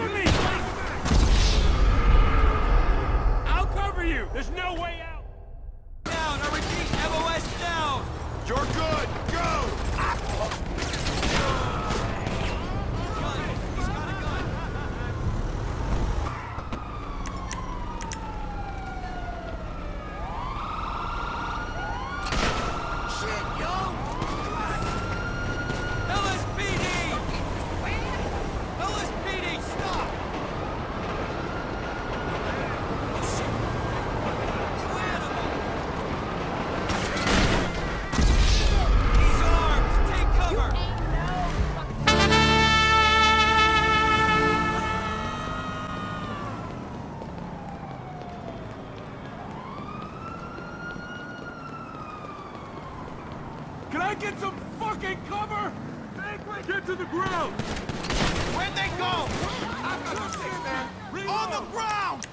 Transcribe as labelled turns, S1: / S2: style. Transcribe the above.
S1: Give it up!
S2: Cover me! I'll cover you! There's no way out!
S3: Down! I repeat, MOS down!
S1: You're good! Go!
S2: Can I get some fucking cover? Get to the ground!
S1: Where'd they go? I got this, man! On the ground!